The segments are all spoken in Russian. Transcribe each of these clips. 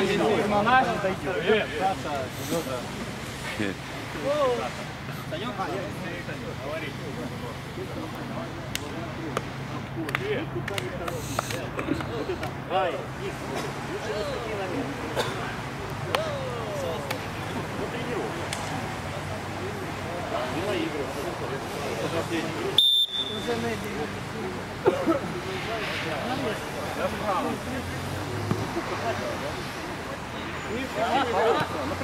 На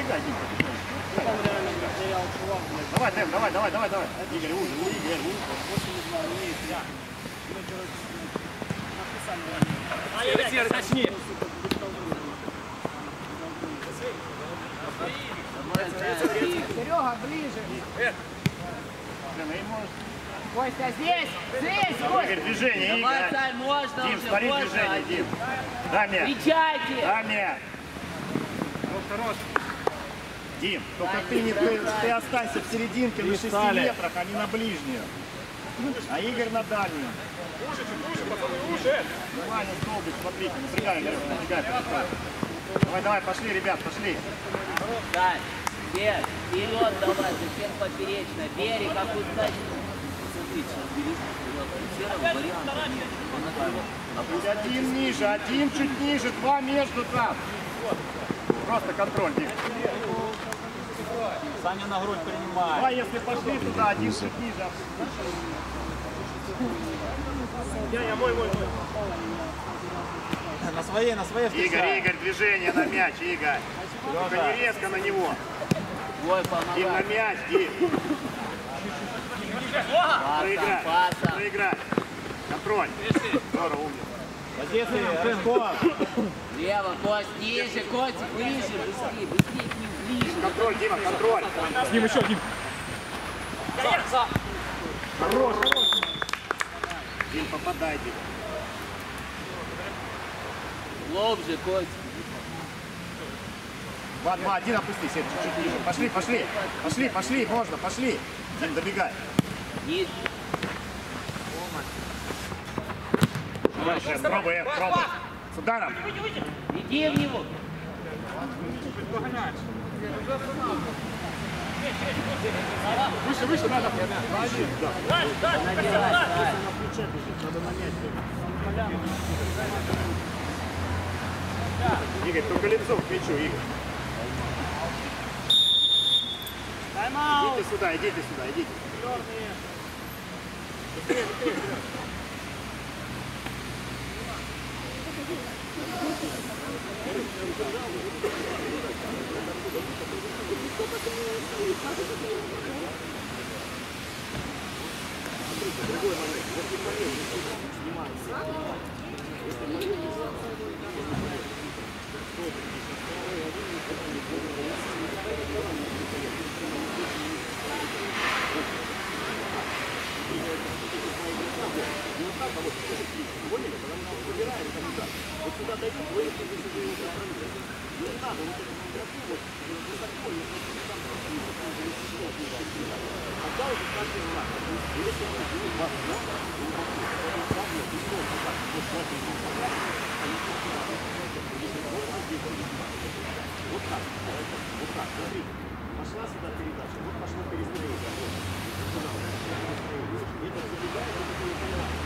дойдет. Давай, Дэм, давай, давай, давай, давай. Игорь, уже, Игорь, уже. Серый, точнее. Серега, ближе. Блин, и может- Костя, здесь! Здесь, Костя! Игорь, движение, Давай, Игорь. Сань, можно Дим, уже, смотри можно. движение, Дим. Дай мне, Встречайте! дай мне. Дим, только ты, не, ты, ты останься в серединке на 6 стали. метрах, а не на ближнюю. А Игорь на дальнюю. Ваня, столбик, смотри, напрягай, напрягай, напрягай. Давай, давай, пошли, ребят, пошли. Сань, вверх, вперед давай, зачем поперечная? Бери, как устать. Смотри, сейчас бери серого варианта. Один ниже, один чуть ниже, два между там. Просто контроль, Дим. Саня на грудь принимает. Два, если пошли туда, один чуть ниже. На своей, на своей Игорь. Игорь, движение на мяч, Игорь. Только не резко на него. Дим, на мяч, Дим. Проиграй, паса. проиграй. Контроль. Здорово, умница. Позиции, Рыжков. Лево, Кость, ниже, Костик, ближе, быстрее, быстрее к ним, ближе. Контроль, Дима, контроль. С ним еще один. Дим, попадай, Дим. Глубже, Кость. Два, два, один опусти, Серый, чуть-чуть ниже. Пошли, пошли, пошли, пошли, можно, пошли. Дим, добегай. Ниже. Сейчас, пробуй, Эд, пробуй. С ударом. Иди в него. Выше, выше, надо. Набирай, давай. Игорь, только лицо к мячу, Игорь. Идите сюда, идите сюда, идите. Другой момент. Если поедет, снимает сразу, если мы не Thank you. Вот так, вот так, смотрите. Пошла сюда передача, вот пошло перестроение. Это забегает, это не понимает.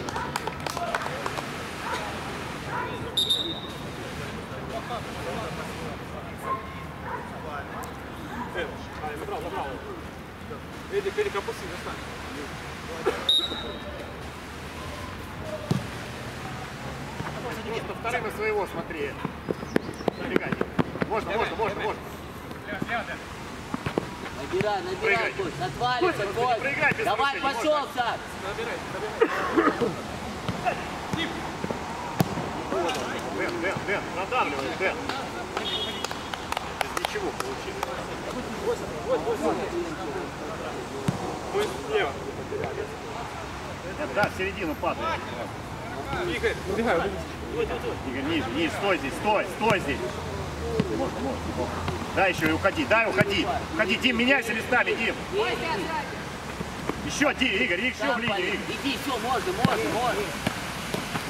Эдик, Эдик, опусти, достань. Просто вторым на своего смотри. Добегай. Можно, можно, можно, можно. Набирай, набирай, Прыгай. Кость. Отваливайся, Кость, не прыгай Кость. без Давай, нарушений, пошел, Сань. Дэн, Дэн, Дэн, надавливай, Дэн. Без ничего получилось. Мы слева. Да, в середину падает. Игорь, убегай, убегай. Игорь, ниже, ниже, стой здесь, стой, стой здесь. Дай еще и уходи, дай уходи. Уходи, Дим, меняйся местами, Дим. Еще, Дим, Игорь, еще в линию. Игорь. Иди, все, можно, можно, можно.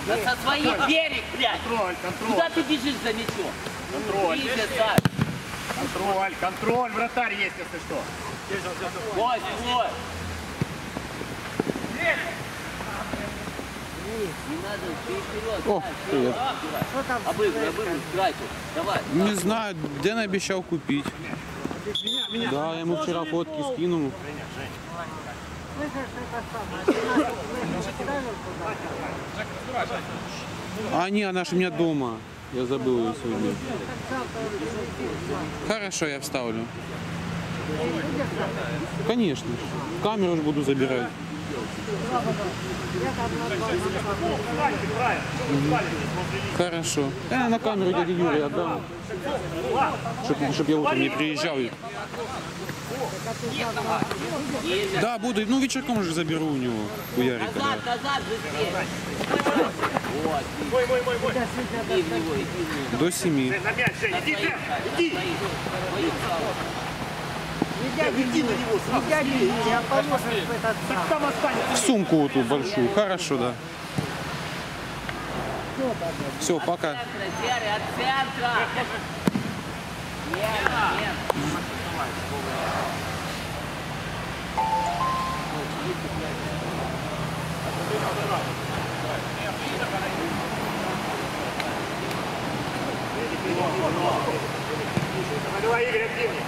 Да со своих берег, блядь. Контроль, контроль, Куда ты бежишь за мячом? контроль, Саш. контроль, контроль, вратарь есть, если что. Ой, ой. Не надо, вперед. О, привет. вперед. Обыгрывай, обыгрывай, играйте. Давай. Не знаю, Дэн обещал купить. Да, я ему вчера фотки скинул. А, не, она же у меня дома. Я забыл ее сегодня. Хорошо, я вставлю. Конечно. Камеру же буду забирать. Хорошо. Я на камеру дяде Юре отдам. Чтобы, чтоб я утром не приезжал. Да, буду. Ну, вечерком же заберу у него, у Ярика. да. Мой, мой, мой, мой. До семи. На мяч, иди, иди. Иди на него сразу. В этот Так там останется. В сумку вот эту большую. Хорошо, да. Все, пока. Давай, Игорь, активнее.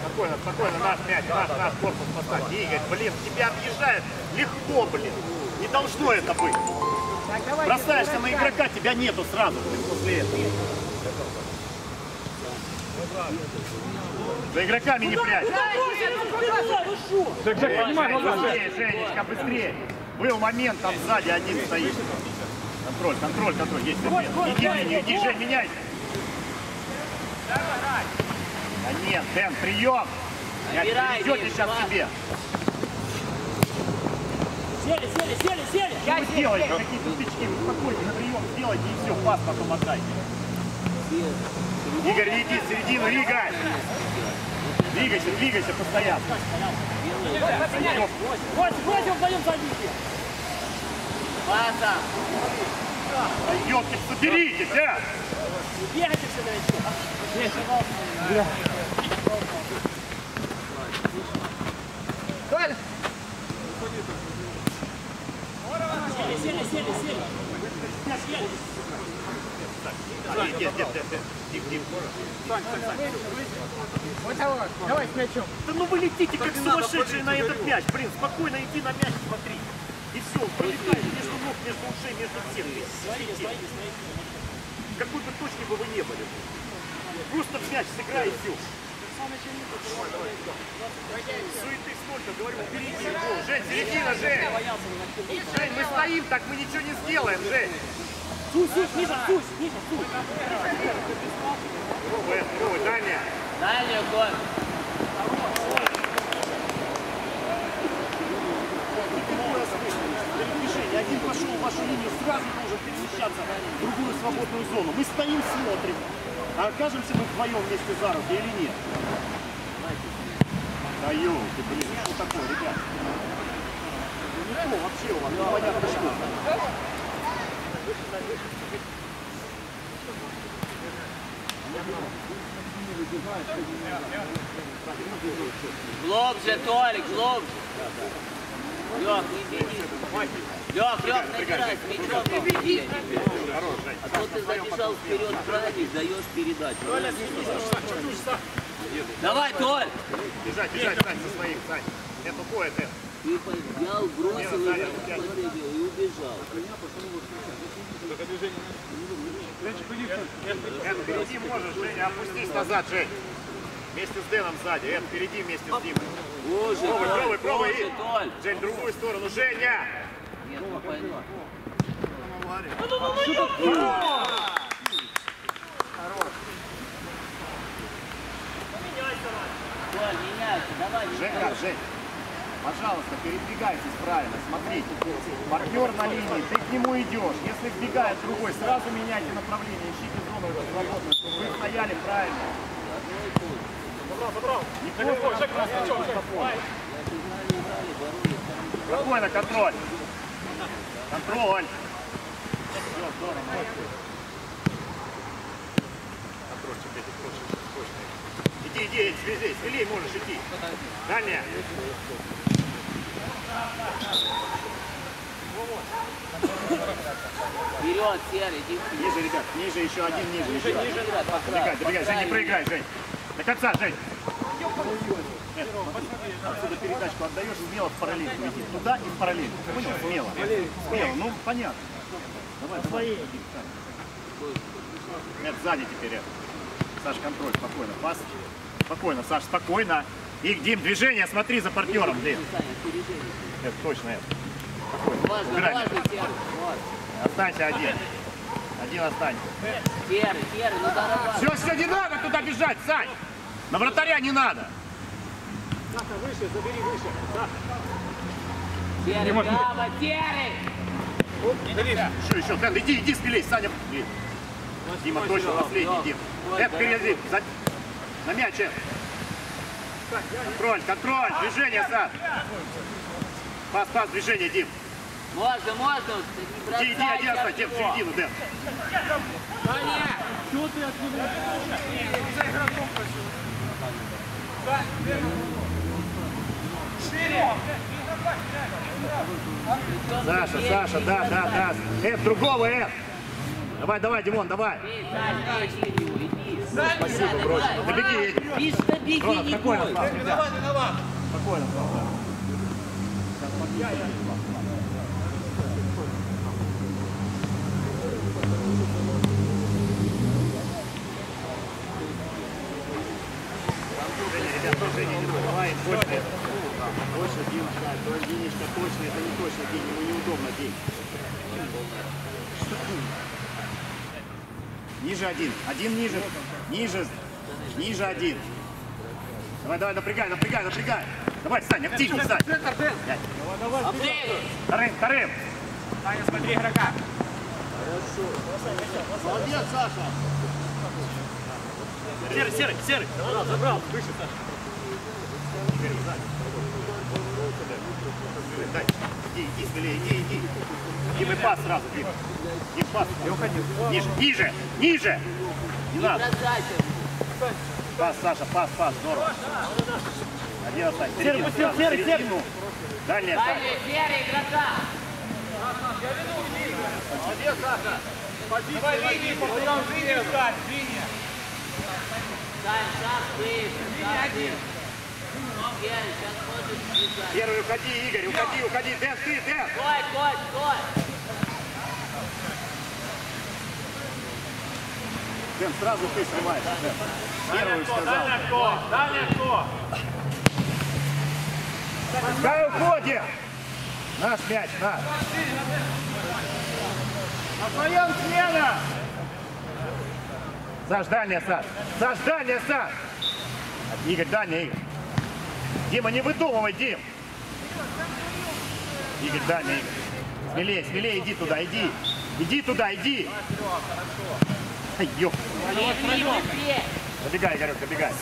Спокойно, спокойно, наш мяч, наш, наш корпус поставь. Игорь, блин, тебя объезжает легко, блин. Не должно это быть. Бросаешься на игрока, тебя нету сразу, блин, после этого. За игроками не прячь. Глаза, Жек. Быстрее, Женечка, быстрее. Был момент, там сзади один стоит. Контроль, контроль, контроль, есть момент. Иди линию, иди, Жень, меняй. А нет, Дэн, прием. Я Набирай, идете Дим, сейчас Макс. себе. Сели, сели, сели, сели. Вы сделайте какие-то стычки, вы спокойно, прием сделайте и все, пас потом отдайте. Игорь, иди в середину, Игорь. Двигайся, двигайся постоянно. Брось, брось, вдвоем забите. Паса. Да ёлки, соберитесь, а! Бегайте все на еще. Толя. Сели, сели, сели, сели. Давай с мячом. Да ну вы летите как сумасшедшие на этот мяч. Блин, спокойно иди на мяч, смотри. И все, пролетает между ног, между ушей, между всем. Какой бы точке бы вы не были. Просто в мяч сыграй и все. Суеты столько, говорю, впереди. О, Жень, середина, Жень. Жень, мы стоим, так мы ничего не сделаем, Жень. Сусь, сусь, ниже, сусь, ниже, сусь. Пробуй, пробуй, дай мяч. Дальний гол. Никакое осмысленность, движение. Один пошел в вашу линию, сразу должен перемещаться в другую свободную зону. Мы стоим, смотрим. А окажемся мы вдвоем вместе за руки или нет? Да ёлки, блин, что такое, ребят? Ну не то вообще у вас, непонятно что. Глубже, Толик, глубже. Лех, не беги. Лех, Лех, набирай, с мячом иди. А то ты забежал вперед, правильно, даешь передачу. Давай, Толь! Бежать, бежать, Сань, со своих, Сань. Это бой, это. Ты взял, бросил посмотрел и убежал. Эд, впереди можешь, Женя, опустись назад, Жень. Вместе с Дэном сзади, Эд, впереди вместе с Димой. Глубже, Пробуй, пробуй, пробуй. Жень, в другую сторону, Женя! Нет, ну пойми. Толь, меняйся, давай, Жень, меняйся. как, Жень? Пожалуйста, передвигайтесь правильно, смотрите. Партнер на линии, ты к нему идешь. Если вбегает другой, сразу меняйте направление, ищите зону эту свободную, чтобы вы стояли правильно. Не просто. Спокойно, контроль. Контроль. Все, здорово. Контрольчик, эти точно, точно. Иди, иди, здесь, смелее можешь идти. Дальняя. Вперед, Серый, иди вперед. Ниже, ребят, ниже, еще один, ниже, еще один. Играй, по краю, Добегай, добегай, Жень, не проиграй, Жень. До конца, Жень. Нет, Отсюда передачку отдаешь, смело в параллель иди. Туда и в параллель. Понял? Смело. Смело, ну понятно. Давай, давай. Нет, сзади теперь это. Саш, контроль, спокойно. Пас. Спокойно, Саш, спокойно. И, Дим, движение, смотри за партнером, Дим. Опережение. Это точно это. Важно, Убирай. важно, Серый. Останься один. Один останься. Серый, Серый, ну давай. Все, все, не надо туда бежать, Сань. На вратаря не надо. Серый, браво, Серый! Еще, еще, Дэн, иди, иди смелей, Саня. Дима, точно последний, Дим. Эд, впереди, за- на мяч, Эд. Контроль, контроль, движение, Сан. Пас, пас, движение, Дим. Можно, можно, не Иди, иди, бросай один оставь, Дим, середину, Дэн. Саша, Саша, да, да, да. Эд, другого, Эд. Давай, давай, Димон, давай. Спасибо. Давай, давай. Видишь, что беги, не спокойно. Спокойно, да. Женя, ребят, тоже не точно это. Точно, то Динечка, точно, это не точно, День, ему неудобно, День. Ниже один, один ниже, ниже, ниже один. Давай, давай, напрягай, напрягай, напрягай. Давай, Сань, активнее, Сань. Пять. Обрыгай. Вторым, вторым. Саня, смотри игрока. Молодец, Саша. Серый, серый, серый. Забрал, забрал. Выше, Саша. Иди, иди, смелее, иди, иди. Дим, и пас сразу, Дим. Дим, пас. Я уходил. Ниже, ниже, ниже. Не надо. Пас, Саша, пас, пас, здорово. Один оставь. Серый, пустил, серый, серый. Саша. Дальше, Серый, игрока. Молодец, Саша. Давай линии, повторял линию, Сань, линия. Сань, шаг выше, шаг выше. Серый, сейчас можешь бежать. Первый уходи, Игорь, уходи, уходи. Дэн, ты, Дэн. Стой, стой, стой. Дэн, сразу ты срываешь. Дэн. Первый сказал. Дальний кто? Дальний кто? Пускай уходит. Наш мяч, наш. На своем смена! Саш, дальняя, Саш. Саш, дальняя, Саш. Игорь, дальняя, Игорь. Дима, не выдумывай, Дим. Игорь, дальняя, Игорь. Смелее, смелее, иди туда, иди. Иди туда, иди. Ай, ёп. Добегай, Игорек, добегай.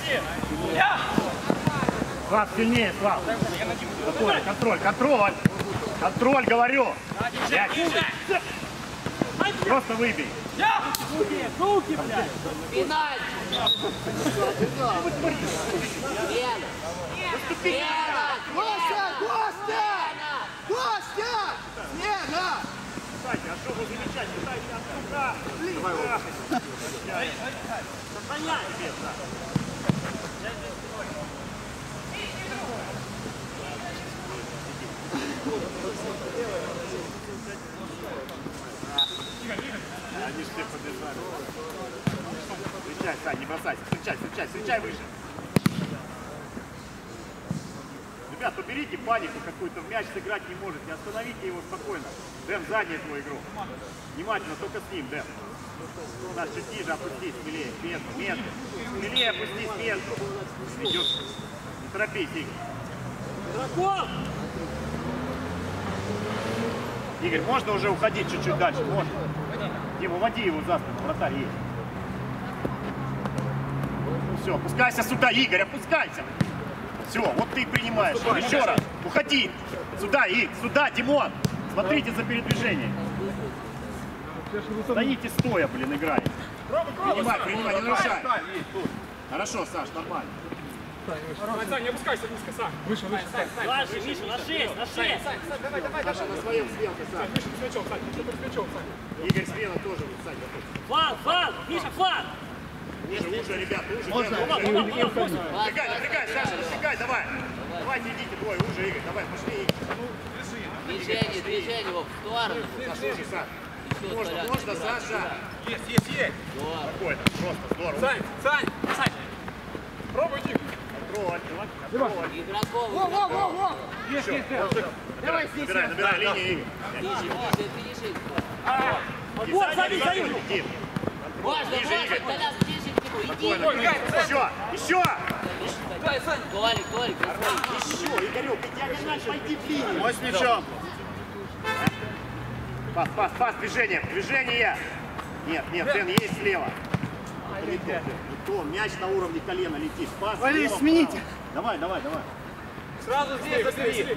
Слав, сильнее, Слав. Спокойно, контроль, контроль. Контроль, говорю. Пять. Просто выбей. Пенальти. Лена. Лена. Костя, Костя! Костя! Смена! Кстати, а что вы замечать? Пытаетесь оттуда. Давай, Сохраняй себе, да. Они все побежали. Встречай, Сань, не бросайся. Встречай, встречай, встречай выше. Ребят, уберите панику какую-то, в мяч сыграть не можете, остановите его спокойно. Дэн, сзади твой игрок. Внимательно, только с ним, Дэн. Саш, чуть ниже опустись, смелее, медленно, медленно. Смелее опустись, медленно. Идет. Не торопись, Игорь. Игроков! Игорь, можно уже уходить чуть-чуть дальше? Можно. Дима, уводи его за спину, вратарь есть. Все, опускайся сюда, Игорь, опускайся. Все, вот ты и принимаешь. Еще раз, уходи. Сюда, Игорь, сюда, Димон. Смотрите за передвижением. Стоите стоя, блин, играете. Принимай, принимай, не нарушай. Хорошо, Саш, нормально. Сань, не опускайся низко, Сань. Выше, выше, Сань. Дальше, Миша, на 6, на 6. Саша на своем стрелке, Саш. Выше с мячом, Сань. Ты с мячом, Сань. Игорь Свена тоже, Сань, готов. Фан, фан, Миша, фан. Уже, ребят, уже. Можно, Напрягай, напрягай, Саша, напрягай, давай. Давайте идите двое, уже, Игорь, давай, пошли, Игорь. Движение, движение, вот, в сторону. Уже, Саша. Можно, можно, Саша. Есть, есть, есть. Спокойно, просто, здорово. Сань, Сань, Сань. Пробуй, Дим. Контроль, контроль. Игроков, игроков. Еще, Давай, набирай, набирай линию, Игорь. Ниже, ниже, финиши. Дим, сзади, сзади, Дим. Можно, Ниже, можно, Игорь. Толян, Спокойно. Еще, еще. Толик, Толик, подходи. Еще, Игорек, ты диагональ, пойди в линию. Мой с мячом. Пас, пас, пас, движение, движение. Нет, нет, Дэн есть слева. Это не то, не то, мяч на уровне колена летит. Пас слева, смените. Давай, давай, давай. Сразу здесь, забери.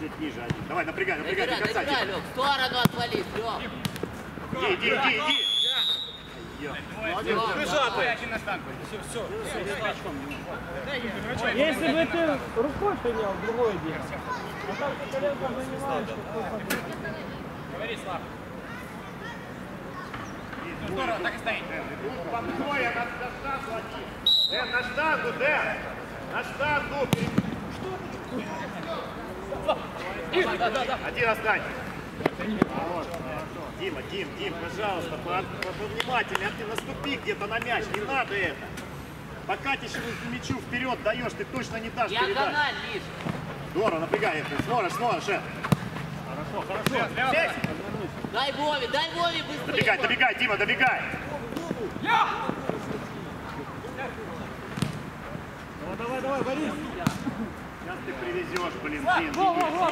Чуть ниже один. Давай, напрягай, напрягай, до конца. Дима. Лёг. В сторону отвали, Лёг. Иди, иди, иди, иди. Если бы ты рукой принял, другое дело. А так ты коленком занимаешь, Говори, Слав. Вам двое на, на штангу один. Дэн, на штангу, Дэн. На штангу. Один остань. Вот. Дима, Дим, Дим, пожалуйста, по- по- повнимательнее, а ты наступи где-то на мяч, не надо это. Пока ты еще мячу вперед даешь, ты точно не дашь передать. Диагональ, Миш. Здорово, напрягай, это. смотришь, смотришь, э. Хорошо, хорошо. Сядь. Дай Вове, дай Вове быстрее. Добегай, добегай, Дима, добегай. Давай, давай, Борис. Сейчас ты привезешь, блин, Дим. Во, во, во.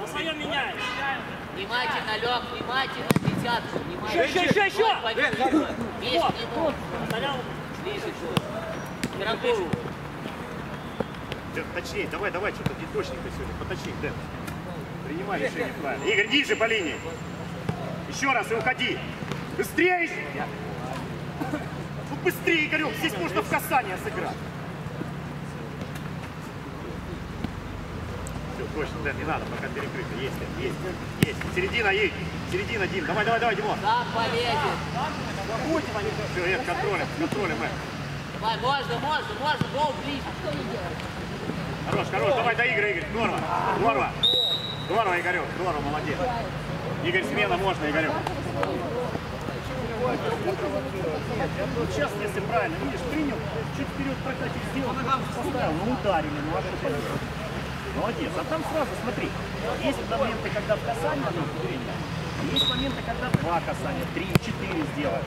На своем меняй. Внимательно, Лёг, внимательно, десятку, внимательно. Еще, еще, еще. Вот, побеги. Миш, к нему. Ближе точнее, давай, давай, что-то не точненько сегодня, поточнее, Дэн. Принимай решение правильно. Игорь, ниже по линии. Еще раз и уходи. Быстрее! Ну быстрее, Игорек, здесь можно в касание сыграть. Точно, Дэн, не надо, пока перекрыто. Есть, Дэн, есть, есть. Середина есть. Середина, Дим. Давай, давай, давай, Димон. Сам полезет. Все, Эд, контролем, контролем, Эд. Давай, можно, можно, можно. Гол ближе. Хорош, хорош, давай до Игоря, Игорь. Здорово, здорово. Здорово, Игорек, здорово, молодец. Игорь, смена можно, Игорек. Вот сейчас, если правильно, видишь, принял, чуть вперед прокатик сделал, поставил, ну ударили, ну а что? Молодец. А там сразу, смотри, есть моменты, когда в касании одно движение, а есть моменты, когда два касания, три, четыре сделать.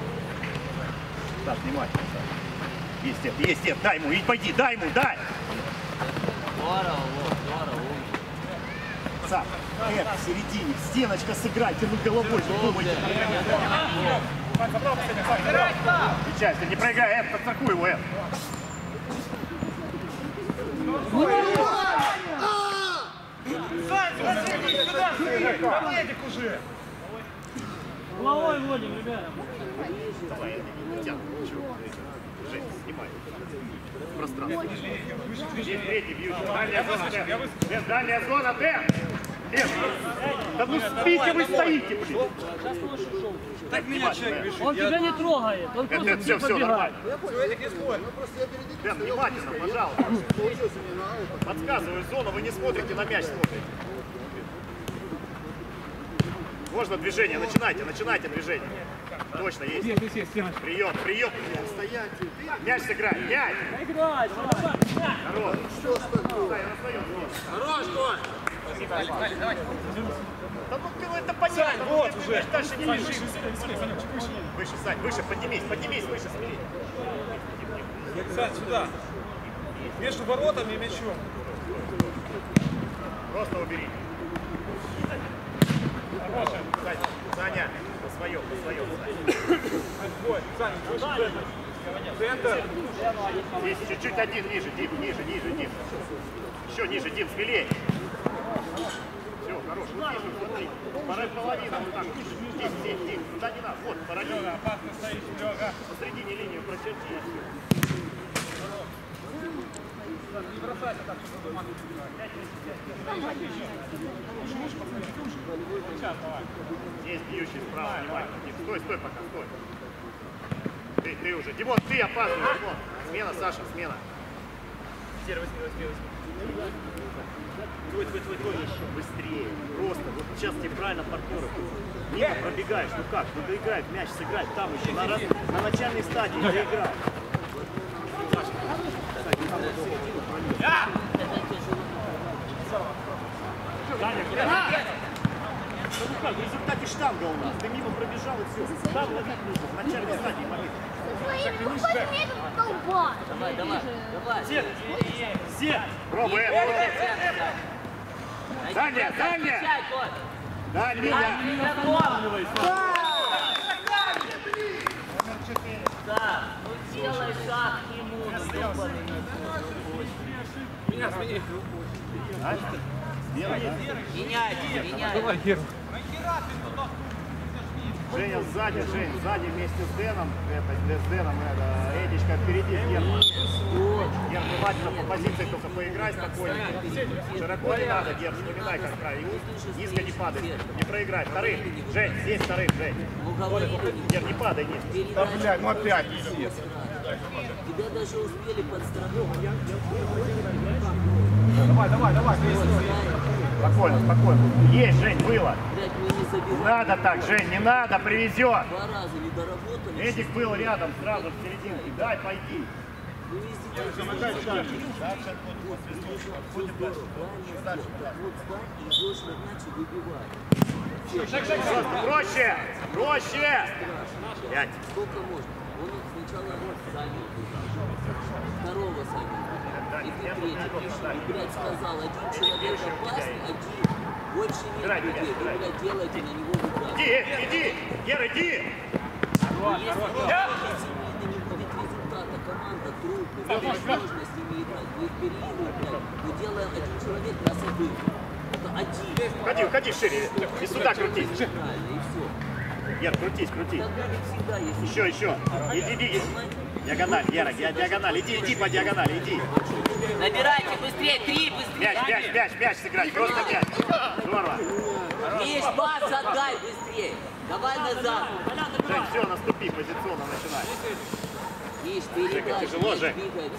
Саш, внимательно, Саш. Есть, Эд, есть, Эд, дай ему, и пойди, дай ему, дай. Здорово, здорово. Сам, Эд, в середине, стеночка сыграй, тяну головой, не думайте. Сейчас, ты не проиграй, Эд, подстрахуй его, Эд. Головой вводим, ребята. Давай, Эд, не тяну, ничего. Жень, снимай. Пространство. Здесь третий бьют. Дальняя зона, Дэн. Дэн, дальняя зона, Дэн. Дэн, да ну спите вы стоите, блин. Так меня человек Он тебя не трогает, он просто Это к все, тебе все, подбегает. нормально. Дэн, внимательно, пожалуйста. Подсказываю зону, вы не смотрите на мяч, смотрите. Можно движение, начинайте, начинайте движение. Точно, есть. Здесь есть стеночка. Прием, прием. Стоять. Мяч сыграй, мяч. Играй, давай. Хорош. Стай, на своем месте. Да ну ты, это понятно, ну, вот уже. дальше не Сань, выше. Выше, Сань, выше, поднимись, поднимись, выше, смотри. Сань, сюда. Между воротами и мячом. Просто убери. Саня, по своем, по своем. Саня, центр. Здесь чуть-чуть один ниже, Дим, ниже, ниже, Дим. Еще ниже, Дим, смелее. Все, хорош, вот ниже, смотри. Пора половина, вот так. Здесь, здесь, Дим, туда не надо. Вот, параллельно. Опасно стоишь, Леха. Посредине линию прочерти. Не бросайся так, чтобы команду Здесь бьющий справа, внимательно. Стой, стой пока, стой. Ты, ты уже. Димон, ты опаздываешь, Димон. Смена, Саша, смена. Твой, твой, твой, твой. Быстрее. Просто. Вот сейчас тебе правильно партнеры. Мимо пробегаешь. Ну как? Ну доиграй, мяч сыграть. Там еще на, раз- на начальной стадии доиграй. Даня, куда? Ну как, в результате штанга у нас. Ты мимо пробежал и все. Там ловить нужно. В начальной стадии момент. Давай, давай, давай. Все, все. Пробуй. Даня, Даня. Коль. Даня. Да, ну делай шаг к нему, ну, ёбаный. Меня смени. Меняйте, меняйте. Женя сзади, Жень, сзади вместе с Дэном, это, с Дэном, это, Эдичка впереди Герман. Гер, внимательно по позиции только поиграй спокойно. Широко не надо, Гер, вспоминай, как правильно. Низко не падай, не проиграй. Вторым, Жень, здесь вторым, Жень. Гер, не падай, низко. Да, блядь, ну опять Тебя даже успели подстраховать. Давай, давай, давай. Спокойно, спокойно. Есть, Жень, было. Не надо так, Жень, не надо, привезет. Два раза не доработали. Эдик был рядом, сразу в серединке. Дай пойти. Вы везде так же Все здорово, правильно сделал. Так вот стань и идешь на мяч и выбивай. Просто проще, проще. Пять. Сколько можно? Он сначала Саню второго Саню и ты третий. И, блядь, сказал, один человек опасный, один больше нет Играй, людей. Играй. блядь, делаете на него выбрать. Иди, Эд, иди. Гера, иди. Если семейный не будет результата, команда трудная, сложно с ними играть. Вы переигрываете, блядь, мы делаем один человек нас один. Это один. Уходи, уходи шире. И сюда крутись. Гер, крутись, крутись. Еще, еще. Иди, иди. Диагональ, Гера, диагональ. Иди, иди по диагонали, иди. Набирайте быстрее, три, быстрее. Мяч, мяч, мяч, мяч сыграть. Просто мяч. Здорово. Миш, пас отдай быстрее. Давай назад. Жень, все, наступи, позиционно начинай. Миш, Жека, тяжело, Жек.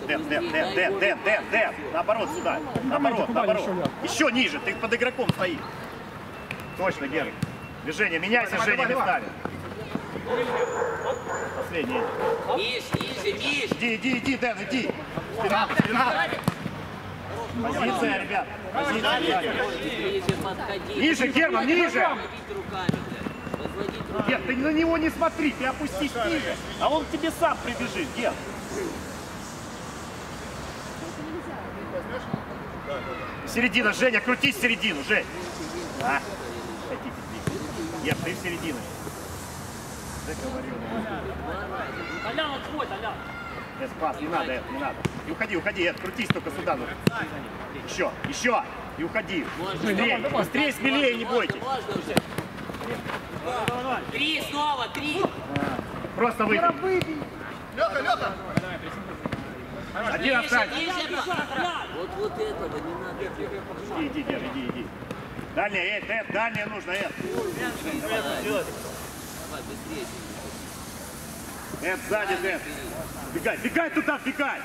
Дэн, Дэн. Дэн, Дэн. Дэн, Дэн, Дэн. Наоборот, сюда. Наоборот, наоборот. Еще ниже, ты под игроком стоишь. Точно, Гера. Движение, меняйся, Женя, местами. Последний. Миш, ниже, Миш. Иди, иди, иди, Дэн, иди. Спина, спина. Позиция, ребят. Позиция. Ниже, Герман, ниже. Дед, ты на него не смотри, ты опустись ниже. А он к тебе сам прибежит, дед. Середина, Женя, крутись в середину, Жень. А? Дед, ты в середину. Ты говорил. Толян, отвой, Толян. Эд, пас, не надо, Эд, не надо. И уходи, уходи, Эд, крутись только сюда. Ну. Еще, еще. И уходи. Быстрее, быстрее, смелее, не бойтесь. Три снова, три. Просто выйди. Один Ниже, останься. ниже. Вот, вот этого не надо. Иди, иди, Дед, иди, иди. Дальняя, Эд, Эд, дальняя нужно, Эд. Давай, быстрее. Эд, сзади, Эд. Бегай, бегай туда, бегай.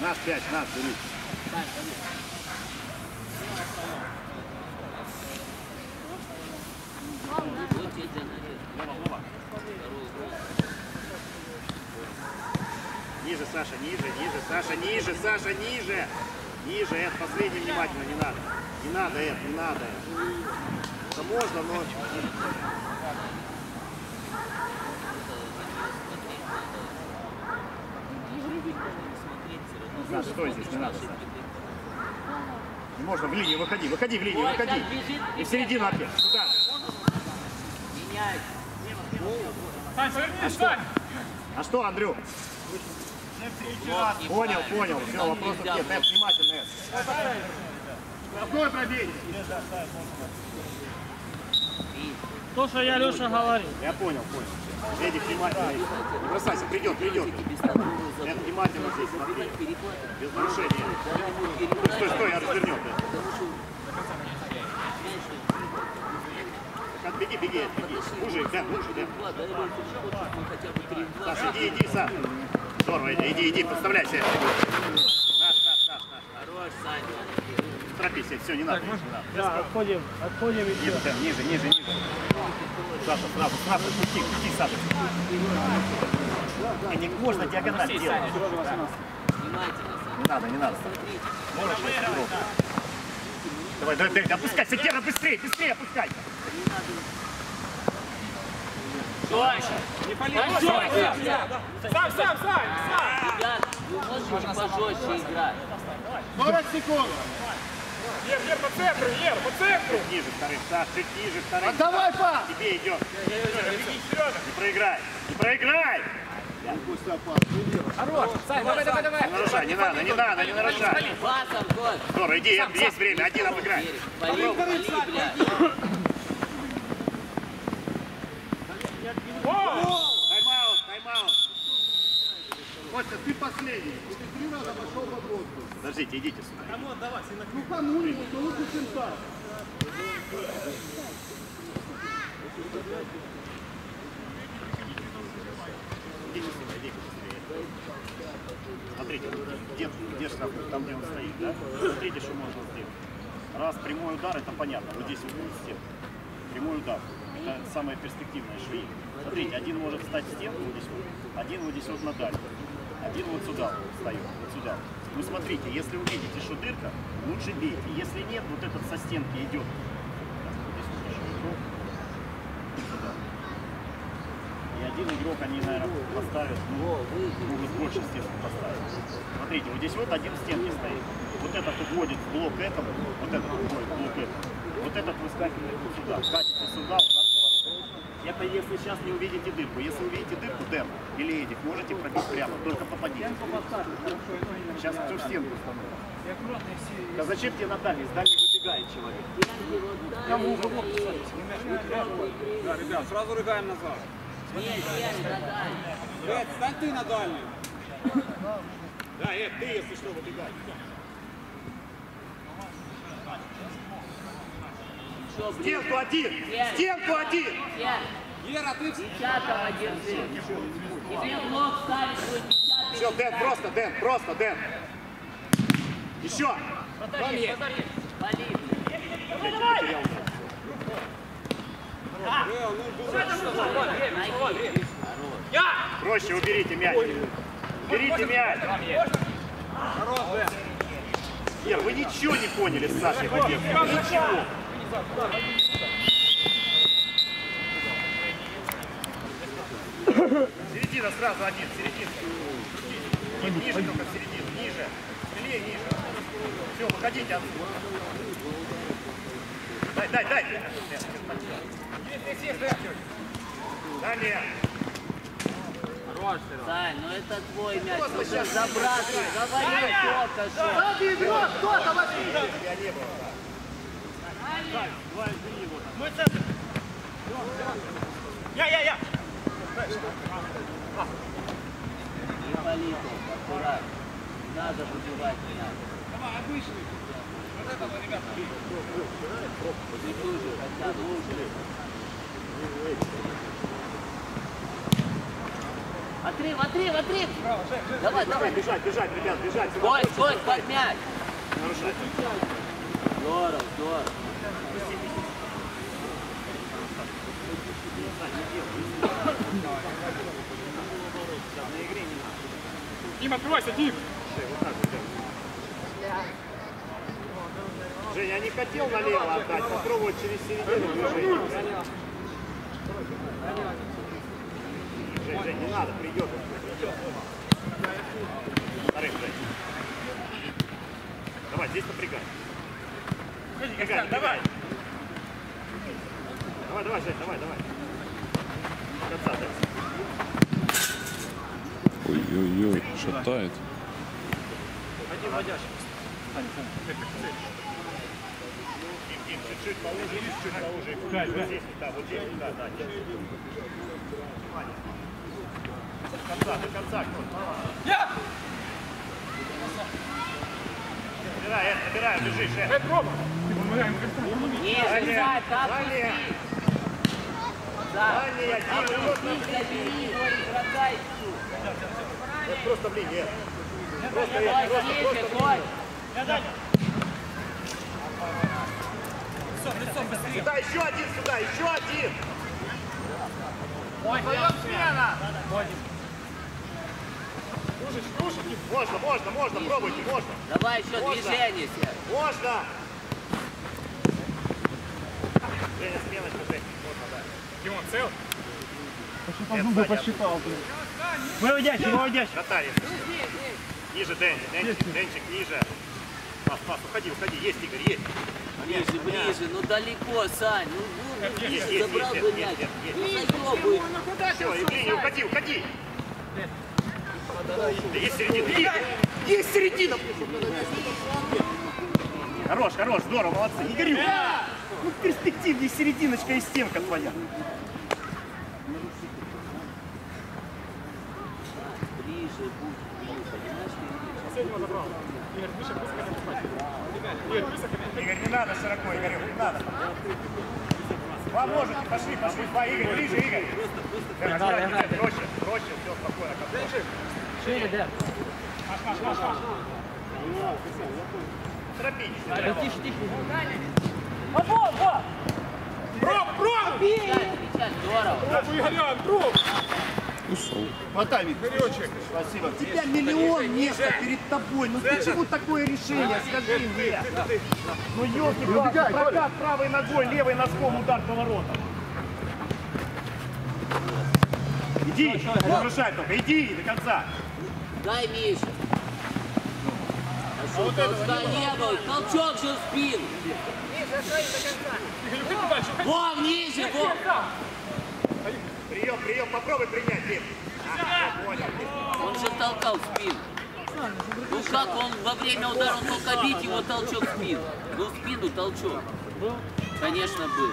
Нас пять, нас, гол. Ниже, Саша, ниже, ниже, Саша, ниже, Саша, ниже. Ниже, Эд, последний внимательно, не надо. Не надо, Эд, не надо. Это можно, но... Саш, стой здесь, не надо, Саш. Не можно в линию, выходи, выходи в линию, выходи. И в середину опять, сюда. Менять. Сань, повернись, Сань! А что, Андрю? Лоб не Понял, понял, все, вопросов нет. Эд, внимательно, Эд. Какой пробей? То, что я Леша говорил. Я понял, понял. Эдик, внимательно. Не бросайся, придет, придет. Эд, внимательно здесь, смотри. Без нарушения. Стой, стой, я развернет. Эд. Так, Беги, беги, беги. Бы три в два. Саша, иди, иди, Саша. Здорово, иди, иди, иди, подставляйся. Эд. Наш, наш, наш, наш. Хорош, Саня. Торопись, Эд, все, не надо. не надо. Да, отходим, отходим и Ниже, Дэн, ниже, ниже, ниже. Саша, сразу, сразу, пусти, пусти, Саша. И не можно диагональ делать. Внимательно, Саня. Не надо, не надо. Можешь еще строго. Давай, давай, давай, опускайся, Гера, быстрее, быстрее опускайся. Не пали, Сам, сам, сам, сам! Ребят, вы можете пожестче играть. 40 секунд. Ер, Ер, по центру, Ер, по центру! Чуть ниже вторых, Саш, чуть ниже вторых. Отдавай, па! Тебе идет. Беги, Сережа! Не проиграй, не проиграй. Хорош! Сань, давай, давай, давай! Не нарушай, не надо, не надо, не нарушай. Здорово, иди, есть время, один обыграй. Тайм-аут, тайм-аут. Костя, ты последний. Ты три раза пошел по броду. Подождите, идите сюда. Ну кому-нибудь, ну лучше, чем так. Идите сюда, идите быстрее. Смотрите, где, где штраф, там, где он стоит, да? Смотрите, что можно сделать. Раз прямой удар, это понятно, вот здесь вот будет стенка. Прямой удар. Это самое перспективное, что есть. Смотрите, один может встать в стенку вот здесь вот, один вот здесь вот на дальнюю. Один вот сюда вот встает, вот сюда. Ну смотрите, если вы видите, что дырка, лучше бейте. Если нет, вот этот со стенки идет. Вот вот. И один игрок они, наверное, поставят, ну, могут больше стенку поставить. Смотрите, вот здесь вот один в стенке стоит. Вот этот уходит в блок этому, вот этот уходит в блок этому. Вот этот выскакивает вот сюда, катится сюда, поворот. Это если сейчас не увидите дырку. Если увидите дырку, Дэн или Эдик, можете пробить прямо, только попадите. Сейчас всю стенку установим. Да зачем тебе на дальний? С дальней выбегает человек. Да, ребят, сразу рыгаем назад. Нет, Эд, стань ты на дальний. Да, Эд, ты, если что, выбегай. Что, блин? Стенку один! Стенку один! Пять. Ера, ты... Десятого держи. Тебе блок ставить будет десятый. Все, Дэн, просто, Дэн, просто, Дэн. Еще! Вали, блин. Найди. Проще уберите мяч. Уберите мяч. Ир, вы ничего не поняли с Сашей в. Ничего. Середина сразу один, середина. Ниже только середину, ниже. Смелее ниже. Все, выходите отсюда. Дай, дай, дай. Далее. Сань, ну это твой мяч. Ну, сейчас забрасывай. Говори только что. Я не было. Я, я, я! Только, аккуратно. Надо выбивать мяч. Давай, обычный. Вот этого, ребята. Не туже, хотя бы лучше. Отрыв, отрыв, отрыв! Давай, давай. Бежать, бежать, ребят, бежать. Стой, стой, под мяч! Нарушать. Здорово, здорово. Дим, открывайся, Дим! Женя, я не хотел налево отдать, попробовать через середину движения. Жень, Жень, не надо, придет. Вторых, Жень. Давай, здесь напрягай. Напрягай, давай. Давай, давай, Жень, давай, давай. Ой-ой-ой, шатает. Дим, Дим, чуть-чуть поуже, чуть-чуть поуже. Вот здесь, да, вот здесь, да, да. До конца, до конца, Кнут. Набирай, Эд, набирай, бежишь. Ниже, Далее, Зай, как бросай. Эд, просто в линии. Просто, Ой, Эд, просто, просто в линию. Сюда, еще один, сюда, еще один. Слушай, слушай, можно, можно, можно, пробуйте, можно. Давай еще Можно. движение, Серж. Можно! Женя, сменочка, Жень. Можно, да. Димон, цел? Нет, посчитал. Выводящий, выводящий. Вратарь. Ниже, Дэнни, Дэнчик, Дэнчик, ниже. Пас, пас, уходи, уходи. Есть, Игорь, есть. Ближе, ближе, ну далеко, Сань, ну, ну, ну ближе, забрал бы мяч. есть. Ну. Все, Евгений, уходи, уходи. Да есть середина. Есть, есть середина. Хорош, хорош, здорово, молодцы. Игорю, ну в перспективе серединочка и стенка твоя. Игорь, не надо широко, Игорь, не надо. Поможете, пошли, пошли, два, Игорь, ближе, Игорь. Проще, проще, все, спокойно. Шире, да. Торопитесь. Да тише, тише. кричать, кричать, здорово. Ушел. Мотай, Вик. Спасибо. У тебя миллион места перед тобой. Ну почему такое решение? Скажи мне. Ну елки палки прокат правой ногой, левой носком удар по воротам. Иди, не нарушай только, иди до конца. Дай Миша. А что, толчка не было, толчок же в спину. Вов, ниже, Вов. Прием, прием, попробуй принять. А, понял. Он же толкал в спину. Ну как он во время удара, он мог бить его толчок в спину. Ну в спину толчок. Конечно, был.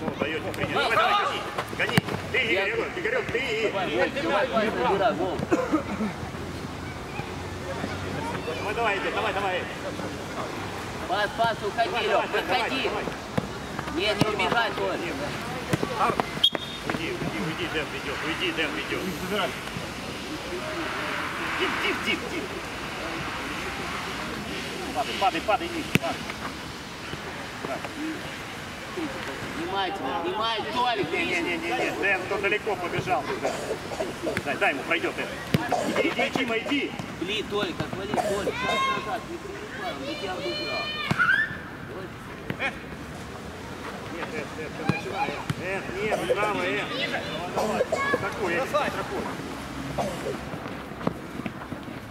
Ну, даете принять. Давай, давай, гони. Гони. Ты, Игорь, Игорек, ты. Давай, давай, набирай, Вов. Давай, давай, Игорь, давай, давай. Пас, пас, уходи, Давай, Лёх, давай, Дэн, давай, выходи. давай. Нет, не убегай, Толь. Уйди, уйди, уйди, Дэн ведет, уйди, Дэн ведет. Дим, Дим, Дим, Дим. Падай, падай, падай, ниже, падай. Внимательно, внимательно, Толик, Не-не-не-не, Дэн, кто далеко побежал. Дэн. Дай, дай ему, пройдет, Дэн. Иди, иди, Дима, иди. Блин, Толик, отвали, Толик, шаг назад, не прилипай, он тебя обыграл. Нет, Эд, Эд, ты начинай. Эд, нет, право, Эд. Давай, Такой, я такой.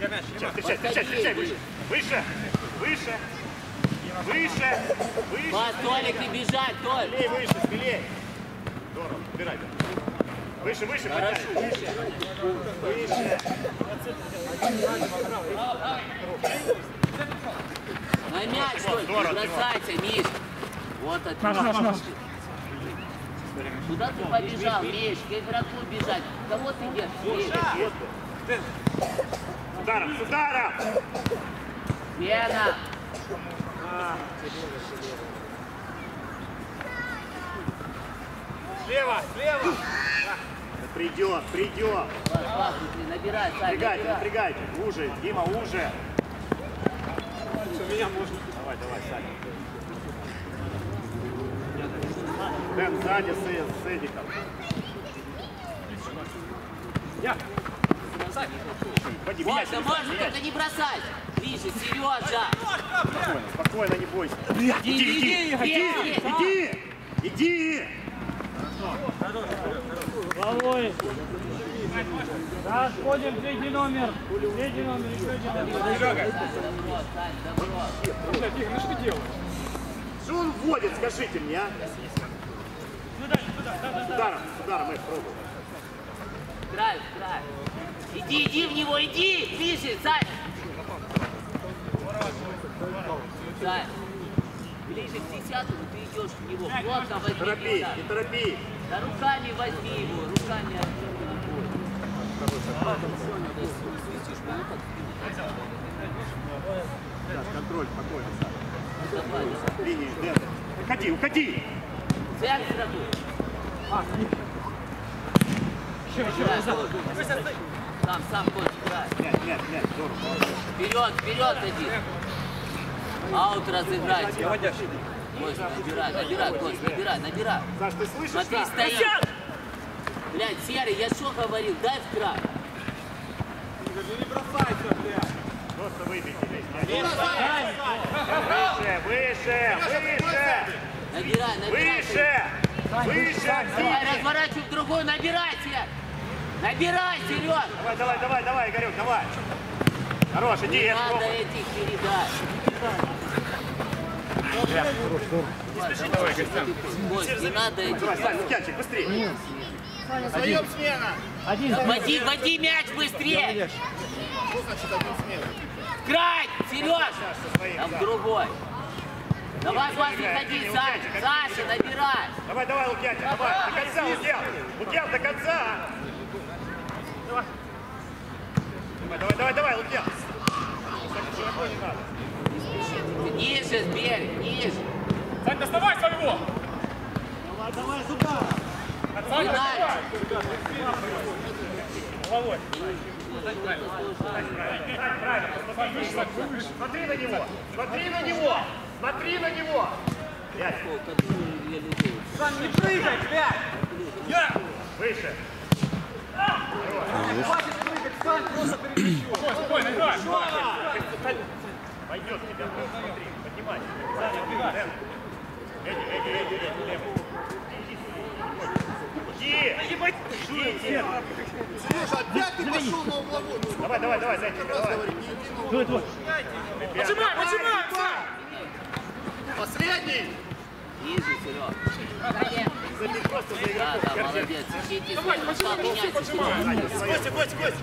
Сейчас, встречай, встречай, встречай, выше. Выше, выше, выше, выше. Пас, Толик, не бежать, Толь. Смелей, выше, смелей. Здорово, убирай. Выше, выше, Хорошо, выше. Выше. На мяч, Толь, не бросайся, Миш. Вот отлично. Куда ты побежал, Миш? К игроку бежать. Кого ты держишь, Миш? С ударом, с ударом. Смена. Слева, слева! Придет, придет. Набирай, Напрягайте, напрягайте. Уже, Дима, уже. Давай, давай, Саня. Дэн сзади с, с Эдиком. Вадим, Вот, мяч, да можно, только не бросать. Ближе, Сережа. спокойно, не бойся. Иди, Иди, иди, иди, иди, иди, иди. Головой. Расходим, третий номер. Третий номер, еще один номер. Что он вводит, скажите мне, а? Ударом, ударом, Эд, пробуй. Край, край. Иди, иди в него, иди. Ближе, Сань. Сань. Ближе к десятому ты идешь в него. Плотно возьми. Торопи, не торопи. Да руками возьми его, руками. Сейчас, контроль, спокойно. Линии, Дэн. Уходи, уходи. Центр работай. Сам, сам, Кость, играй. Мяч, мяч, мяч, здорово. Вперед, вперед один. Аут разыграйте. Кость, набирай, набирай, Кость, набирай, набирай. Саш, ты слышишь, Смотри, стоит. Блядь, Серый, я что говорил? Дай в край. Просто выбейте. Выше, выше, выше, Набирай, набирай. выше, выше, Давай, разворачивай в другой, набирайте. Набирай, Сереж. Давай, давай, давай, давай, Игорек, давай. Хорош, иди, Не Эд, надо этих передач. Кость, не надо этих. Давай, быстрее. Один. Води, води мяч быстрее. Край, Сереж. Там другой. Давай, Вася, ходи, Саша. Саша, набирай. Давай, давай, Лукьянчик, давай. До конца, Лукьян. Лукьян, до конца. Давай. Давай, давай, давай, давай, Лукьян. Так широко не надо. Ниже, сбери, ниже. Сань, доставай своего! Не надо. Смотри на него, смотри на него, смотри на него. Пять, выше. Спокойно, играй! Пойдет тебя, смотри, поднимай. Дэн. Эдди, Эдди, Эдди, Эдди, левый. Идите! Сережа, опять ты пошел на угловой. Ну, Давай, давай, давай, зайчик, давай. Твой, твой. Поджимай, поджимай! Последний. Ниже, Серег. Забей просто за Да, игроков. да, молодец. Ищите свой начал, меняйте, Серег. Костя,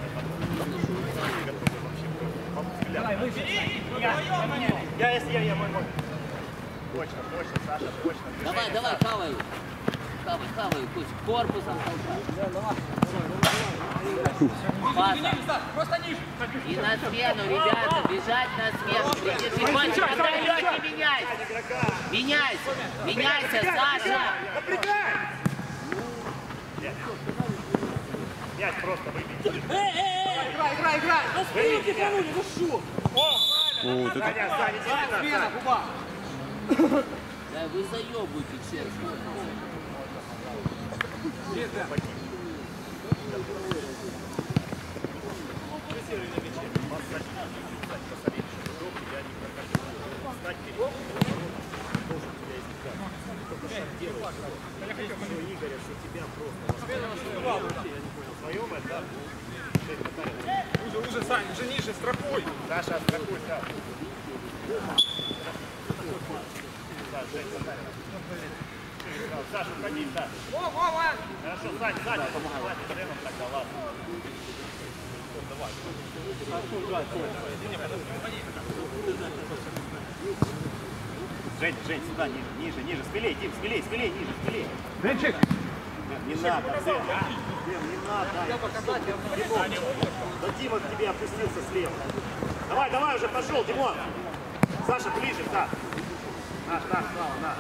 Костя, Костя. Я, если я, я, мой, мой. Точно, точно, Саша, точно. Давай, давай, хавай. Хавай, хавай, пусть корпусом толкай. Просто ниже! И на смену, ребята, бежать на смену. Придержи, Костя, когда лёгкий меняйся. Меняйся, меняйся, Саша. Мяч просто выбей. Играй, играй, играй. Выбейте мяч. О, вот это Саня, Саня, сюда, Смена, Саня. губа. Да вы заебываете, честно. Уже, уже, Сань, уже ниже, страхуй! Саша, страхуй, Саша. Саша, Жень, Саша. Саша, уходи, Саша. Хорошо, Сань, Сань, помогай. С Дэном тогда, ладно. Жень, Жень, сюда, ниже, ниже, ниже, смелей, Дим, смелей, смелей, ниже, смелей. Денчик! Не надо, Дэн, Дэн, не надо. Да Дима к тебе опустился слева. Давай, давай уже пошел, Димон. Саша, ближе, да. Наш, наш, снова, наш.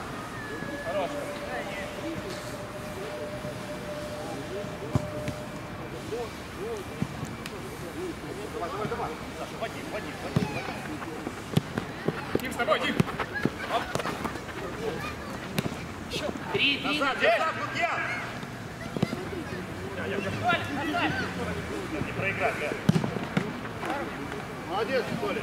Давай, давай, давай. Саша, води, води, води, води. Дим, с тобой, Дим! Три, три, Назад, назад, Лукьян. Не проиграть, да. Молодец, Коля.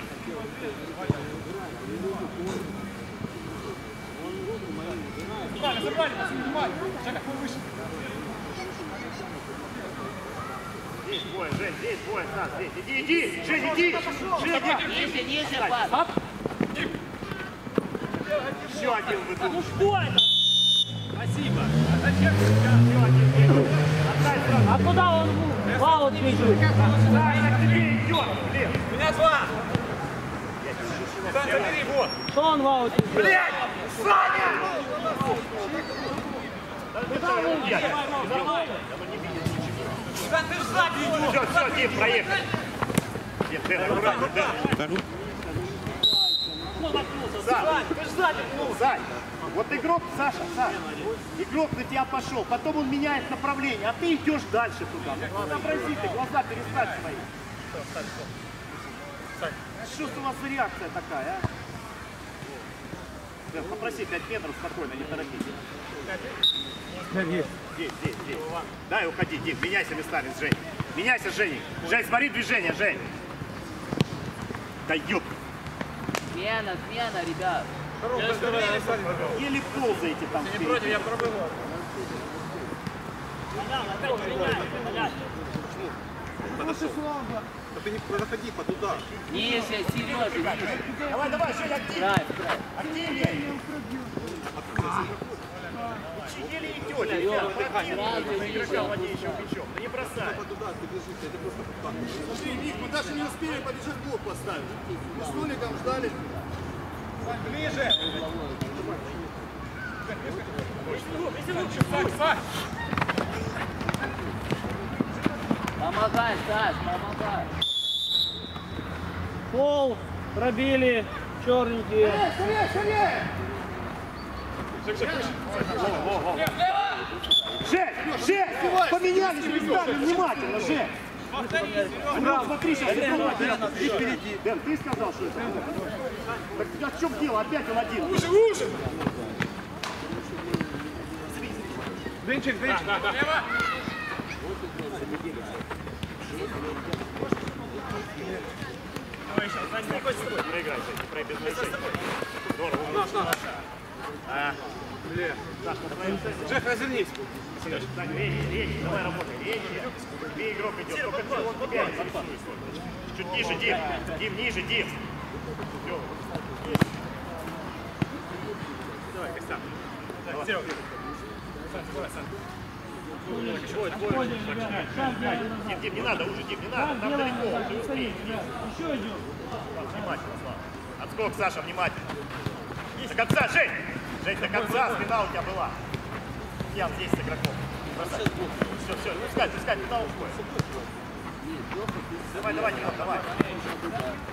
Здесь двое, Жень, здесь двое, Стас, здесь. Иди, иди, Жень, иди. Жень, Ниже, ниже, пас. еще один выдумал. Ну что это? Еще один выдумал. А куда он ваут бежит? Да, я к тебе идет, блин. Меня два! Сань, забери, вот! Что он ваут бежит? Блядь! Саня! Да ты сзади идешь! Все, все, Дим, проехали. Дим, Дэн, аккуратно, Дэн. Сань, Ты сзади пнул! Сань, вот игрок, Саша, Саша, игрок на тебя пошел, потом он меняет направление, а ты идешь дальше туда. Сообрази ты, глаза перестать свои. Что ж у вас за реакция такая, а? Попроси 5 метров спокойно, не торопись. Здесь, здесь, здесь. Дай уходи, Дим, меняйся местами с Женей. Меняйся, Женей. Жень, смотри движение, Жень. Да ёп, Смена, смена, ребят. Еле ползаете там. Не против, я пробую. Да ты не проходи под удар. Ниже, Сережа, ниже. Давай, давай, Жень, активнее. Активнее. Еле идете, ребята. Вы активнее Сразу на ниже игрока владеющего мячом. Да не бросай. Под удар ты бежишь, это просто так. Смотри, Ник, мы даже не успели побежать блок поставить. Мы с Толиком ждали. Ближе! Помогай, Саш, помогай. Пол пробили черненькие. Жень, Жень, поменялись местами внимательно, Жень. Ну, смотри, сейчас. Дэн, ты сказал, что это? Так в чем дело? Опять он один. Уже, уже! Денчик, Денчик! Лево! Проиграй, Жень, не проиграй без мячей. Здорово. Наш, наш. А, Бля. Саш, на твоем центре. Джек, развернись. Сань, речь, речь, давай работай. Речь, где игрок идет. Только ты, он тебя интересует. Чуть ниже, Дим. Дим, ниже, Дим. Всё. Давай, Костян. Серега. Давай, делаем назад. Дим, Дим, не надо уже, Дим, не надо. Там далеко, ты успеешь. Еще идем. Внимательно, Слава. Отскок, Саша, внимательно. До конца, Жень! Жень, до конца спина у тебя была. Я здесь с игроком. Бросай. Все, все, не пускай, пускай, туда уходит. Давай, давай, Димон, давай.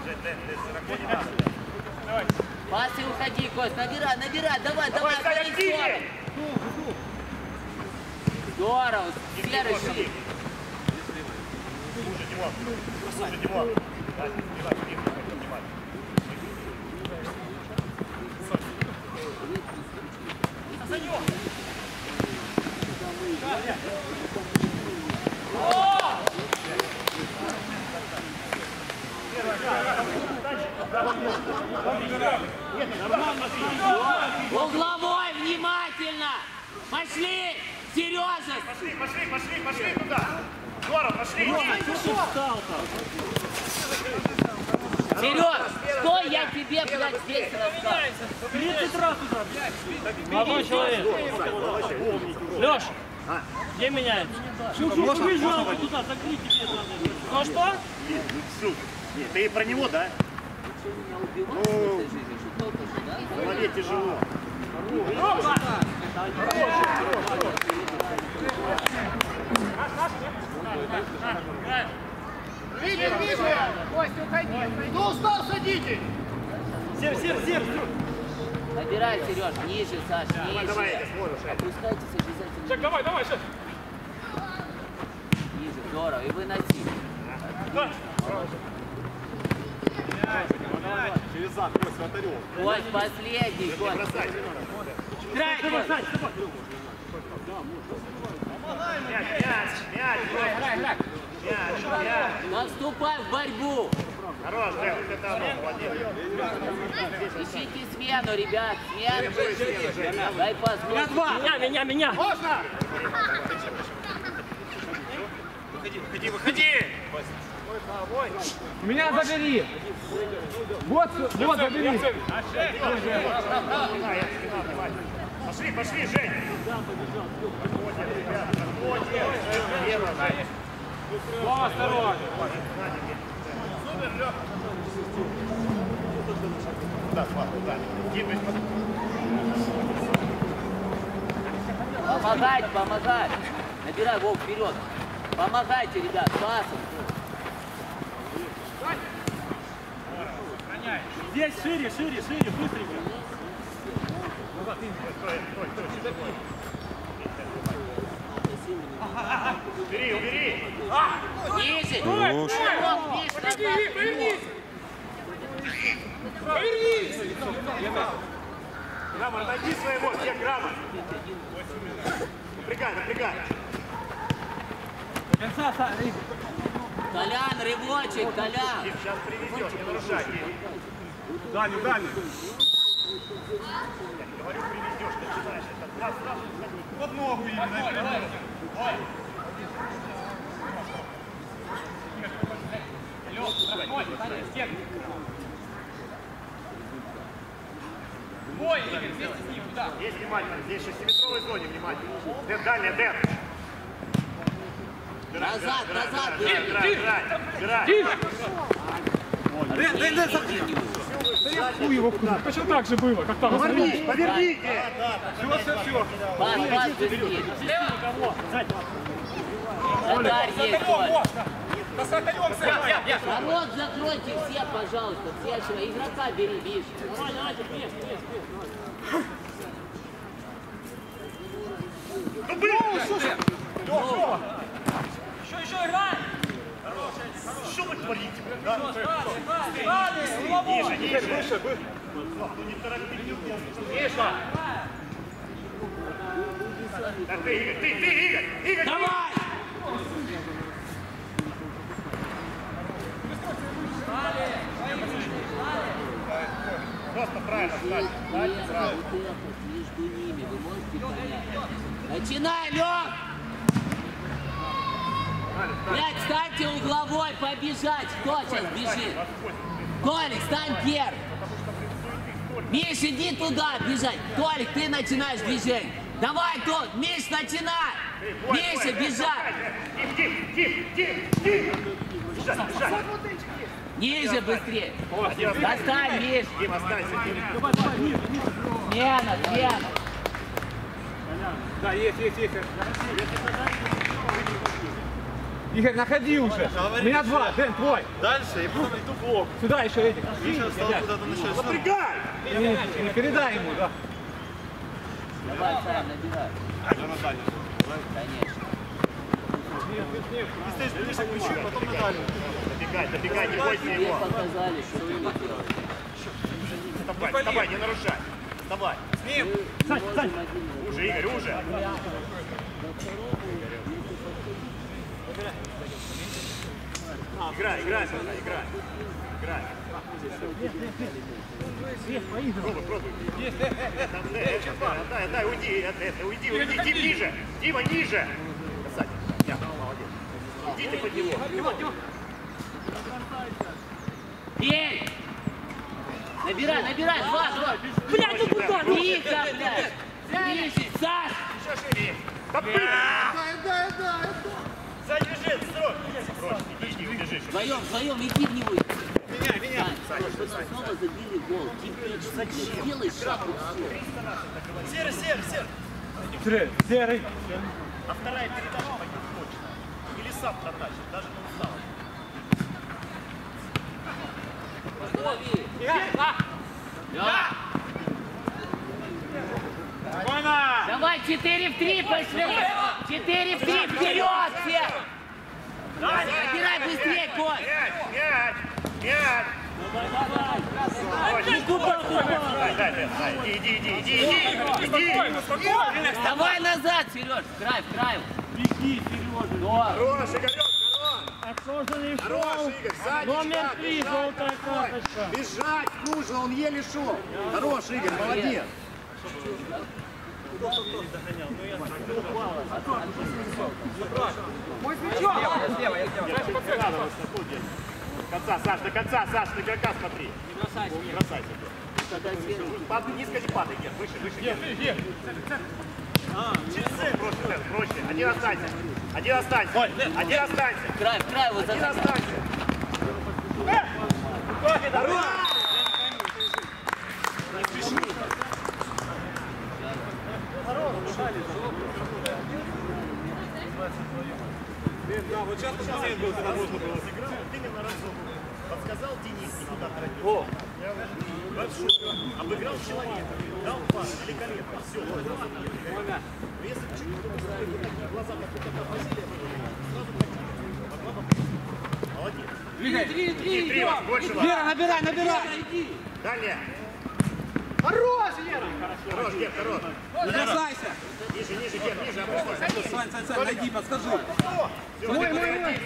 Жень, Дэн, Дэн, широко не надо. Пас и уходи, Кость, набирай, набирай, давай, Давай, давай, говори активнее! Здорово, серый. Дим. Слушай, Димон. Слушай, Димон. Да, не надо, Дим, внимательно. Угловой, внимательно! Пошли! Сережа! Пошли, пошли, пошли, пошли туда. Здорово, пошли, иди. Сереж, что я тебе, блядь, здесь рассказываю? 30 раз уже. Молодой человек. Леш, где меняется? Побежал вы туда, закрыть тебе надо. Ну а что? Нет, ну ссылка. Нет, ты про него, да? В голове тяжело. Видишь, видишь? Костя, уходи. Кто устал, садитесь. Сер, сер, сер, Набирай, Сереж, ниже, Саш, Давай, давай, ниже. я сможешь. Ань. Опускайтесь обязательно Джек, давай, давай, сейчас. ниже, здорово, и выноси. Через зад, Кость, вратарев. Кость, последний, Кость. Бросай. Играй, Кость. Мяч, мяч, мяч, мяч, мяч, мяч. Да вступай в борьбу. Хорош, Жек, вот это оно, молодец. Ищите смену, ребят. Смену. Дай пас. Гол. Меня, меня, меня. Выходи, выходи! Меня забери. Вот, вот, забери. Пошли, пошли, Жень! Слава осторожно. Да, Слава, да. Дима, Помогать, помогать. Набирай, Вов, вперед. Помогайте, ребят, пасом. Здесь шире, шире, шире, быстренько. убери, убери! Ниже. Хорош. Вов, Граммар, найди своего, где Граммар? Напрягай, напрягай. Толян, рывочек, Толян. Сейчас привезешь, не нарушай. Дим. Дальний, дальний. Говорю, привезешь, начинаешь. Это два сразу. Под ногу именно. Здесь внимательно, здесь шестиметровой зоне внимательно. Дэн, дальняя, Дэн. Назад, играй, назад, играй, играй, играй, играй, играй. Хуй его куда. Точно так же было, как там. Повернись, поверните! Все, все, все. Пас, пас, быстрее. Вратарь есть, Коль. Да сохранем, Сэм. Народ закройте все, пожалуйста, все, что игрока бери, видишь. Давай, давайте, вес, вес, вес. Ну, блин! Еще, еще играй. Что вы творите? Да? Ниже, ниже. Выше, выше. Ну не торопитесь. Миша! Да ты, Игорь, ты, ты, Игорь! Игорь! Давай. Просто правильно встать. Встать Лев, правильно. вот этот между ними, вы можете. Начинай, Лег! Блядь, станьте угловой, побежать. Кто сейчас бежит? Толик, стань первым. Миш, иди туда бежать. Толик, ты начинаешь движение. Давай, Тол, Миш, начинай. Миша, бежать. Дим, Дим! Бежать, бежать! Ниже быстрее. Достань, Миш. Дим, останься, Дим. Смена, смена. Да, есть, есть, есть. Игорь, находи уже. Меня два, Дэн, твой. Дальше, и потом иду блок. Сюда еще Эдик. Миша стал куда-то начать. Напрягай! Не, не, не, передай ему, да. Давай, Сань, набирай. Конечно. Ты стоишь ближе к мячу, потом на дальнюю. Добегай, добегай, не бойся его. показали, что ты не делаешь. Вставай, вставай, не нарушай. Вставай. Уже, Игорь, уже. Играй, играй, Саша, играй. Играй. Пробуй, пробуй. Э, э, Отдай, отдай, уйди, от это, уйди, уйди, Дим, ниже. Дима, ниже. Молодец. Идите под него. Бей! Набирай, набирай, два, два. Блядь, ну куда? Ну, Тихо, блядь. Тише, Саш. Да блин! Сзади бежит, строй. Строй, иди, иди, убежишь. Вдвоем, вдвоем, иди в него. Меня, меня. Сань, чтобы снова забили гол. Типично, сделай шаг все. Серый, серый, серый. Серый, Серый. А вторая. Или сам протащит, даже не устал. Лови. Давай, 4 в 3 пошли. 4 в 3, вперед все. Набирай быстрее, Коль. Дай, дай, дай, дай. Иди, иди, иди, иди, иди, иди. Давай назад, Сереж, в край, в край. Беги, Сережа. Хорош, Игорек, Хорош, шел? Игорь, сзади Номер три, бежать желтая карточка. Бежать нужно, он еле шел. Хорош, Игорь, молодец. Конца, Саш, до конца, Саш, на игрока смотри. Не бросайся. Не бросайся. Низко не падай, Гер, выше, выше. Гер, Гер. Проще, проще. Один останься. Один останься. Один останься. Край, край вот Один останься. Да, вот сейчас момент был, когда можно было сыграть. Именно разок. Подсказал Денис, никуда торопился. О! Большой. Обыграл человека. Дал пас. Великолепно. Все. Если бы чуть-чуть глаза, как у кота Василия, сразу. Могла бы. Молодец. Двигай, Три, три вас, больше вас. Вера, набирай, набирай! Иди. Дальняя. Хорош, Лера. Хорош, Гер, хорош. Не бросайся! Ниже, ниже, Гер, ниже, опускайся. Сань, Сань, Сань, найди, подскажи. Мой, мой, мой.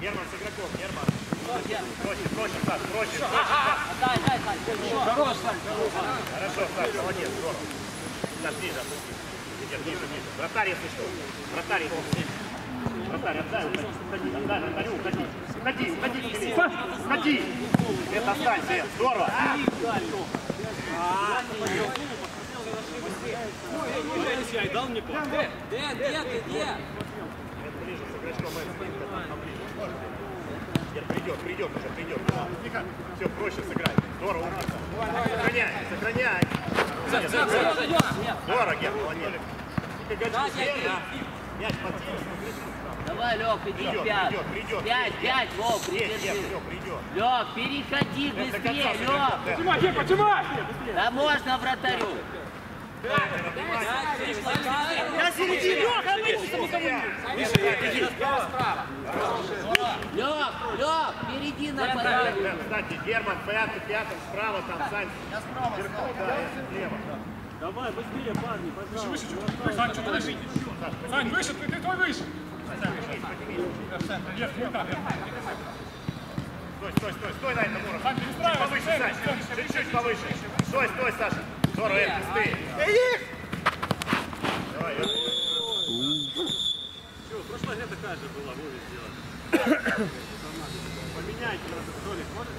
Герман с игроком, Герман. Проще, проще, Саш, проще. Дай, дай. Еще. Хорош, Сань. Хорошо, Саш, молодец, здорово. Ниже опусти. Гер, ниже, ниже. Вратарь, если что. Вратарь, если что. Вратарь, отдай, уходи, отдай, вратарю, уходи. Уходи, уходи, уходи. Уходи. Это останься, Эд, здорово. Дэн, где ты, где? Это ближе, с игрочком Эд, стоит, это поближе. Гер, придет, придет уже, придет. Все, проще сыграть. Здорово, умница. Сохраняй, сохраняй. Здорово, Гер, молодец. Мяч. Давай, Лех, иди Придет, в пять. придет, придет. Пять, пять, Вов, придержи. Лех, переходи быстрее, Лех. сыграть, да. Да можно вратарю. Я середину, Леха, выйди, Лех, Лех, перейди на подачу. Да, Кстати, Герман, пятый, пятым, справа там, Сань. Я справа, да, я слева. Давай, быстрее, парни, пожалуйста. Сань, что ты выше? Сань, выше, ты, ты твой выше. Стой, стой, стой, стой на этом уровне. Сань, Чуть перестраивайся, повыше, центр, Сань, чуть- чуть-чуть повыше. Стой, стой, Саша. Здорово, Эд, быстрее. Давай, давай. Поменяйте надо, Толик, можешь?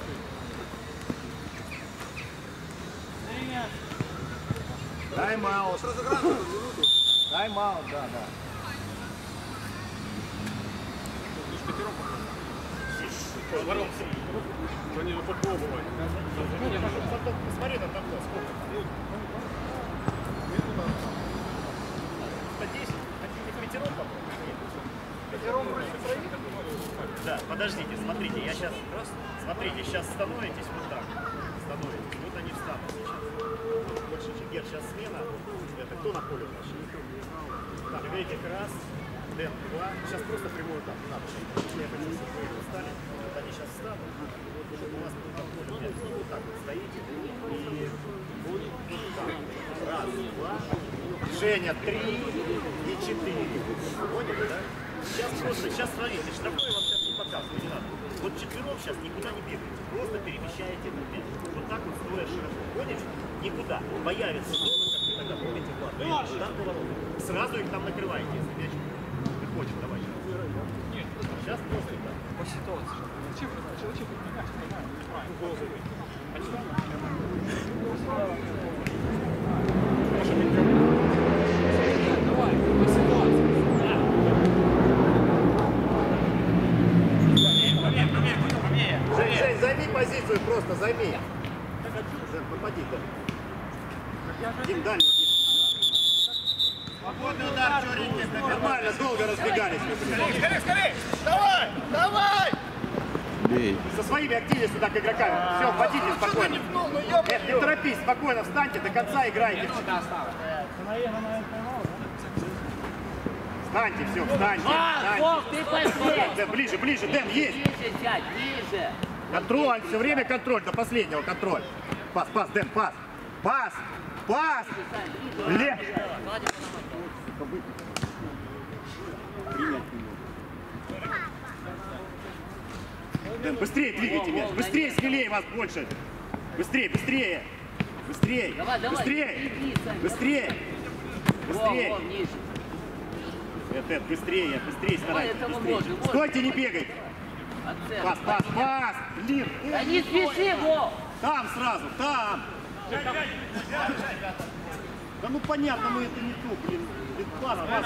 Тайм-аут. Тайм-аут, да, да. Они же попробовали. Посмотри на табло, сколько. Да, подождите, смотрите, я сейчас, смотрите, сейчас становитесь вот так, становитесь, вот они встанут сейчас. Вот Больше Чигер, сейчас смена, это кто на поле вообще? Так, видите, раз, Дэн, два, сейчас просто прямой удар, не надо, я хотел, чтобы вы встали, вот они сейчас встанут, вот уже у вас на поле, блядь, вот так вот стоите, и вот так, раз, два, Женя, три и четыре. Поняли, да? Сейчас просто, сейчас смотрите, штрафной вам сейчас не показываю, не надо. Вот четвером сейчас никуда не бегаете, просто перемещаете мяч. Вот так вот стоя широко. Поняли? Никуда. Появится зона, как вы тогда помните, Влад, вы удар поворота. Сразу их там накрываете, если мяч выходит. Давай. Сейчас просто так. По ситуации. Жень, Жень, займи позицию просто, займи. Жень, попади, да. Дим, дальний, Дим. Свободный удар, черненький. Нормально, долго разбегались. Скорее, скорее! Давай! Давай! Бей. Со своими активнее сюда к игрокам. Все, вводите спокойно. Нет, не торопись, спокойно встаньте, до конца играйте. Встаньте, все, встаньте. А, встаньте. Вов, ты последний. Дэн, ближе, ближе, Дэн, есть. Ближе сядь, ближе. Контроль, все время контроль, до последнего контроль. Пас, пас, Дэн, пас. Пас, пас. Ле. принять не могут. Дэн, быстрее двигайте мяч, быстрее, смелее вас больше. Быстрее, быстрее. Быстрее, Давай, давай. быстрее, быстрее, быстрее. Это, это, быстрее, быстрее старайтесь, быстрее. Стойте, не бегайте. От центра. Пас, пас, пас. Блин, Да не спеши, Вов! там сразу, там. Да ну понятно, но это не то, блин. Блин, Пас, пас.